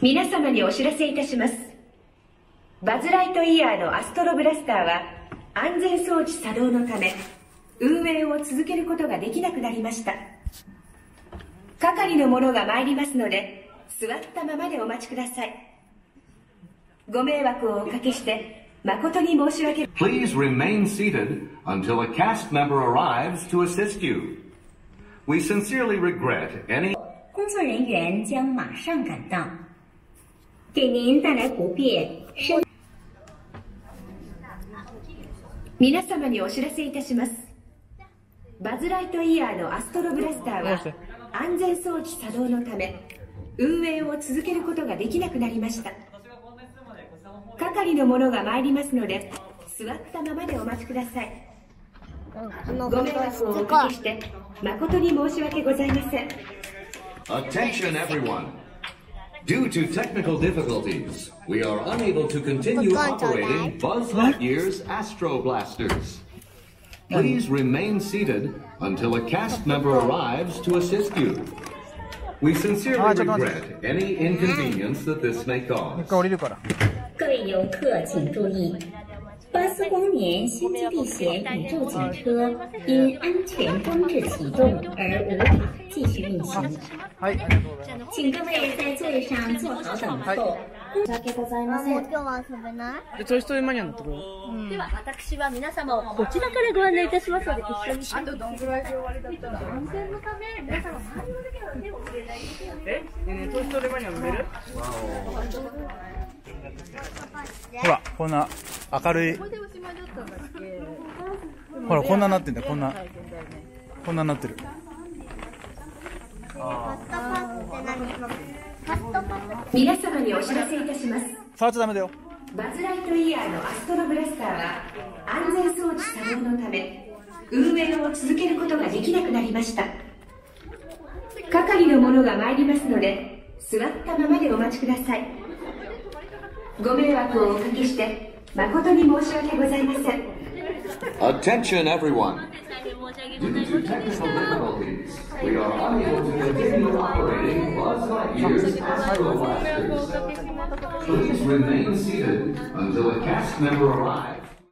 皆様にお知らせいたします。バズ・ライトイヤーのアストロブラスターは安全装置作動のため運営を続けることができなくなりました。係の者が参りますので座ったままでお待ちください。ご迷惑をおかけして誠に申し訳 Please remain seated until a cast member arrives to assist you. We sincerely regret any 工作人员将马上赶到，给您带来不便。身皆様にお知らせいたします。バズ・ライトイヤーのアストロブラスターは安全装置作動のため運営を続けることができなくなりました。係の者が参りますので座ったままでお待ちください。ご迷惑をおかけして誠に申し訳ございません Attention everyone. Due to technical difficulties, we are unable to continue operating Buzz Lightyear's Astro Blasters. Please remain seated until a cast member arrives to assist you. We sincerely Ah, check on regret any inconvenience that this may 一 cause. 回降りるから。各位游客请注意，巴斯光年星际避险宇宙警车因安全装置启动而无法 继续运行，はい、ありがとうございます。请各位在座位上坐好等候。申し訳ございません。今日は遊べないで、トイストーリーマニアのところ。では、私は皆様をこちらからご案内いたしますので、一緒に。あとどんぐらいで終わりだったら安全のため、皆様、周りのだけは手を入れないでよね。えねえトイストーリーマニア乗れるほら、こんな明るい。ほら、こんななってんだよ、こんな。こんななってる。皆様にお知らせいたします。触っちゃダメだよ。バズ・ライトイヤーのアストロブラスターは安全装置作動のため運営を続けることができなくなりました。係の者が参りますので座ったままでお待ちください。ご迷惑をおかけして誠に申し訳ございません。Attention everyone. We are unable to continue operating Buzz Lightyear's Astro Blasters. Please remain seated until a cast member arrives